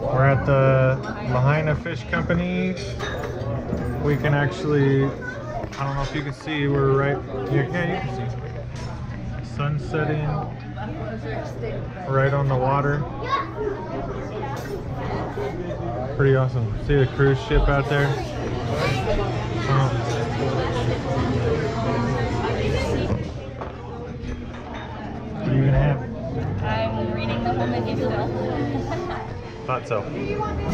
We're at the Lahaina Fish Company. We can actually, I don't know if you can see, we're right, yeah, you can see. Sun setting right on the water. Pretty awesome. See the cruise ship out there? Oh. What are you gonna have? I'm reading the whole menu still. Thought so.